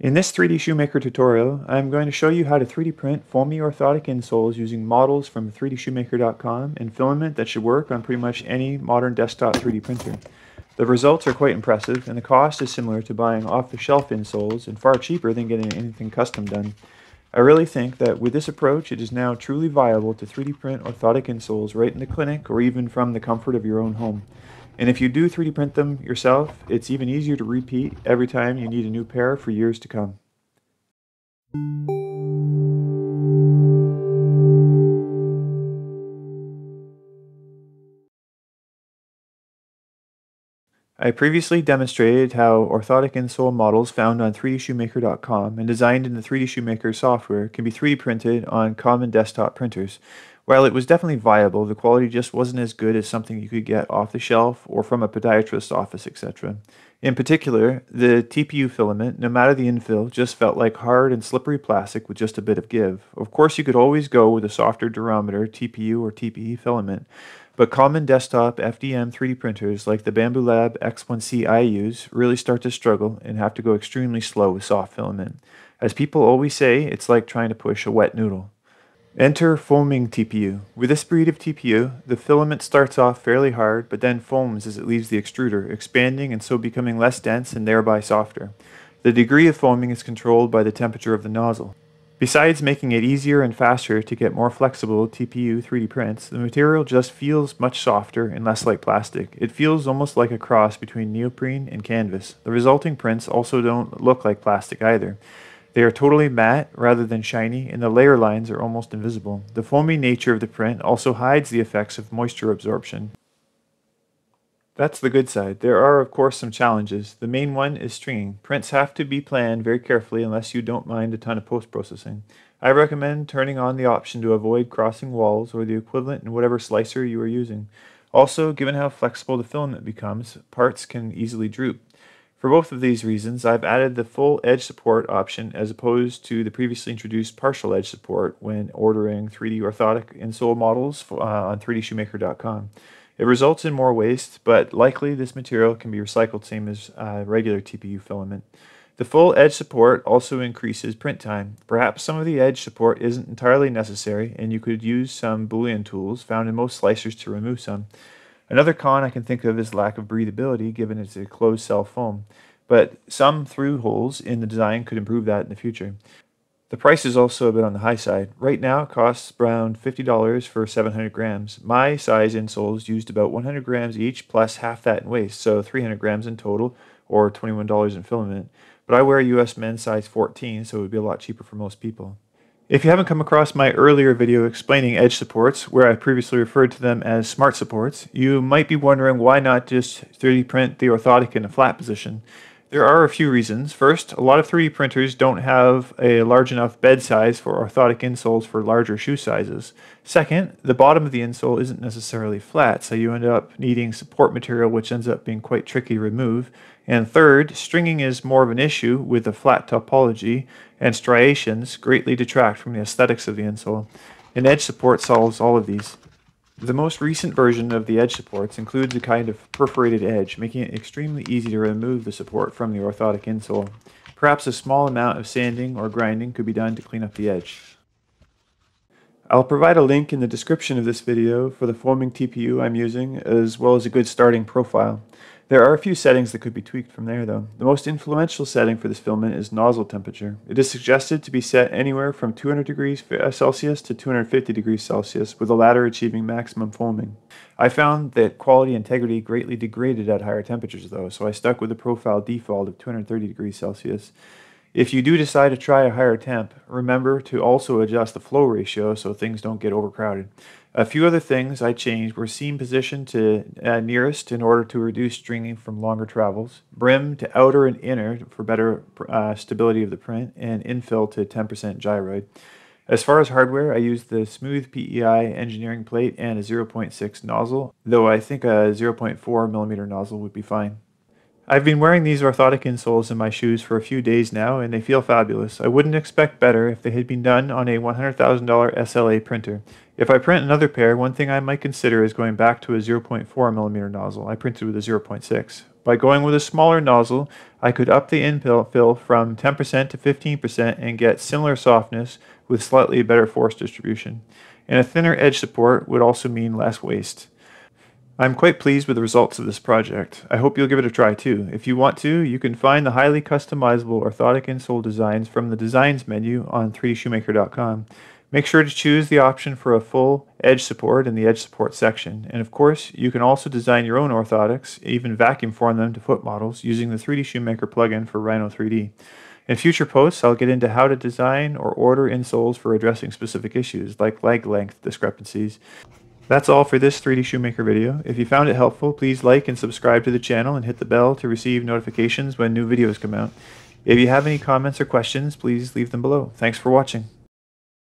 In this 3D Shoemaker tutorial, I'm going to show you how to 3D print foamy orthotic insoles using models from 3dshoemaker.com and filament that should work on pretty much any modern desktop 3D printer. The results are quite impressive and the cost is similar to buying off-the-shelf insoles and far cheaper than getting anything custom done. I really think that with this approach it is now truly viable to 3D print orthotic insoles right in the clinic or even from the comfort of your own home. And if you do 3D print them yourself, it's even easier to repeat every time you need a new pair for years to come. I previously demonstrated how orthotic insole models found on 3dshoemaker.com and designed in the 3D Shoemaker software can be 3D printed on common desktop printers. While it was definitely viable, the quality just wasn't as good as something you could get off the shelf or from a podiatrist's office, etc. In particular, the TPU filament, no matter the infill, just felt like hard and slippery plastic with just a bit of give. Of course, you could always go with a softer durometer, TPU or TPE filament, but common desktop FDM 3D printers like the Bambu Lab X1C I use really start to struggle and have to go extremely slow with soft filament. As people always say, it's like trying to push a wet noodle. Enter foaming TPU. With this breed of TPU, the filament starts off fairly hard, but then foams as it leaves the extruder, expanding and so becoming less dense and thereby softer. The degree of foaming is controlled by the temperature of the nozzle. Besides making it easier and faster to get more flexible TPU 3D prints, the material just feels much softer and less like plastic. It feels almost like a cross between neoprene and canvas. The resulting prints also don't look like plastic either. They are totally matte rather than shiny, and the layer lines are almost invisible. The foamy nature of the print also hides the effects of moisture absorption. That's the good side. There are, of course, some challenges. The main one is stringing. Prints have to be planned very carefully unless you don't mind a ton of post-processing. I recommend turning on the option to avoid crossing walls or the equivalent in whatever slicer you are using. Also, given how flexible the filament becomes, parts can easily droop. For both of these reasons, I've added the full edge support option as opposed to the previously introduced partial edge support when ordering 3D orthotic insole models uh, on 3dshoemaker.com. It results in more waste, but likely this material can be recycled same as uh, regular TPU filament. The full edge support also increases print time. Perhaps some of the edge support isn't entirely necessary, and you could use some boolean tools found in most slicers to remove some. Another con I can think of is lack of breathability given it's a closed cell foam, but some through holes in the design could improve that in the future. The price is also a bit on the high side. Right now it costs around $50 for 700 grams. My size insoles used about 100 grams each plus half that in waste, so 300 grams in total or $21 in filament. But I wear a US men's size 14, so it would be a lot cheaper for most people. If you haven't come across my earlier video explaining edge supports, where I previously referred to them as smart supports, you might be wondering why not just 3D print the orthotic in a flat position. There are a few reasons. First, a lot of 3D printers don't have a large enough bed size for orthotic insoles for larger shoe sizes. Second, the bottom of the insole isn't necessarily flat, so you end up needing support material which ends up being quite tricky to remove. And third, stringing is more of an issue with the flat topology, and striations greatly detract from the aesthetics of the insole. An edge support solves all of these. The most recent version of the edge supports includes a kind of perforated edge, making it extremely easy to remove the support from the orthotic insole. Perhaps a small amount of sanding or grinding could be done to clean up the edge. I'll provide a link in the description of this video for the foaming TPU I'm using, as well as a good starting profile. There are a few settings that could be tweaked from there though. The most influential setting for this filament is nozzle temperature. It is suggested to be set anywhere from 200 degrees uh, Celsius to 250 degrees Celsius, with the latter achieving maximum foaming. I found that quality integrity greatly degraded at higher temperatures though, so I stuck with the profile default of 230 degrees Celsius. If you do decide to try a higher temp, remember to also adjust the flow ratio so things don't get overcrowded. A few other things I changed were seam position to uh, nearest in order to reduce stringing from longer travels, brim to outer and inner for better uh, stability of the print, and infill to 10% gyroid. As far as hardware, I used the smooth PEI engineering plate and a 0.6 nozzle, though I think a 0.4 millimeter nozzle would be fine. I've been wearing these orthotic insoles in my shoes for a few days now, and they feel fabulous. I wouldn't expect better if they had been done on a $100,000 SLA printer. If I print another pair, one thing I might consider is going back to a 0.4mm nozzle. I printed with a 0.6. By going with a smaller nozzle, I could up the infill from 10% to 15% and get similar softness with slightly better force distribution. And a thinner edge support would also mean less waste. I'm quite pleased with the results of this project. I hope you'll give it a try too. If you want to, you can find the highly customizable orthotic insole designs from the Designs menu on 3dshoemaker.com. Make sure to choose the option for a full edge support in the edge support section. And of course, you can also design your own orthotics, even vacuum form them to foot models using the 3D Shoemaker plugin for Rhino 3D. In future posts, I'll get into how to design or order insoles for addressing specific issues like leg length discrepancies. That's all for this 3D Shoemaker video. If you found it helpful, please like and subscribe to the channel and hit the bell to receive notifications when new videos come out. If you have any comments or questions, please leave them below. Thanks for watching.